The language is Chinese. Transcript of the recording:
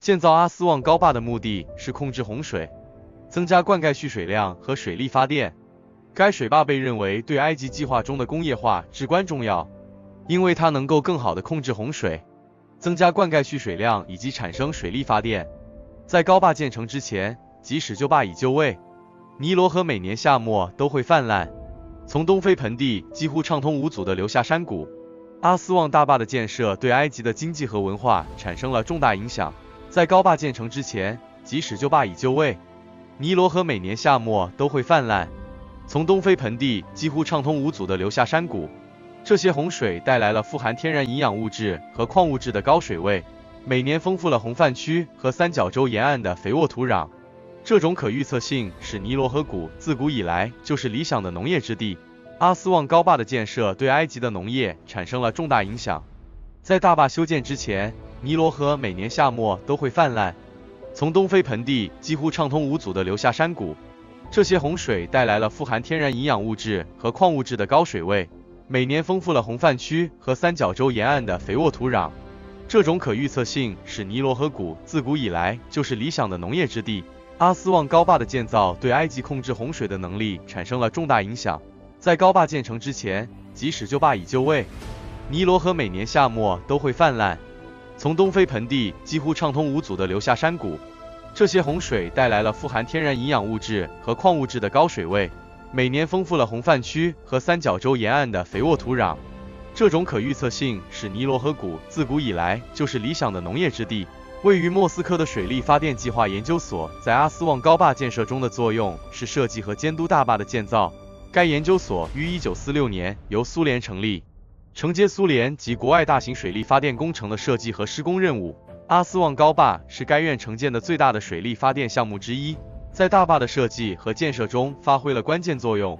建造阿斯旺高坝的目的是控制洪水，增加灌溉蓄水量和水力发电。该水坝被认为对埃及计划中的工业化至关重要，因为它能够更好地控制洪水，增加灌溉蓄水量以及产生水力发电。在高坝建成之前，即使旧坝已就位，尼罗河每年夏末都会泛滥，从东非盆地几乎畅通无阻地流下山谷。阿斯旺大坝的建设对埃及的经济和文化产生了重大影响。在高坝建成之前，即使旧坝已就位，尼罗河每年夏末都会泛滥，从东非盆地几乎畅通无阻地流下山谷。这些洪水带来了富含天然营养物质和矿物质的高水位，每年丰富了红泛区和三角洲沿岸的肥沃土壤。这种可预测性使尼罗河谷自古以来就是理想的农业之地。阿斯旺高坝的建设对埃及的农业产生了重大影响。在大坝修建之前，尼罗河每年夏末都会泛滥，从东非盆地几乎畅通无阻地流下山谷。这些洪水带来了富含天然营养物质和矿物质的高水位，每年丰富了红泛区和三角洲沿岸的肥沃土壤。这种可预测性使尼罗河谷自古以来就是理想的农业之地。阿斯旺高坝的建造对埃及控制洪水的能力产生了重大影响。在高坝建成之前，即使旧坝已就位，尼罗河每年夏末都会泛滥。从东非盆地几乎畅通无阻地流下山谷，这些洪水带来了富含天然营养物质和矿物质的高水位，每年丰富了红泛区和三角洲沿岸的肥沃土壤。这种可预测性使尼罗河谷自古以来就是理想的农业之地。位于莫斯科的水力发电计划研究所在阿斯旺高坝建设中的作用是设计和监督大坝的建造。该研究所于1946年由苏联成立。承接苏联及国外大型水力发电工程的设计和施工任务，阿斯旺高坝是该院承建的最大的水力发电项目之一，在大坝的设计和建设中发挥了关键作用。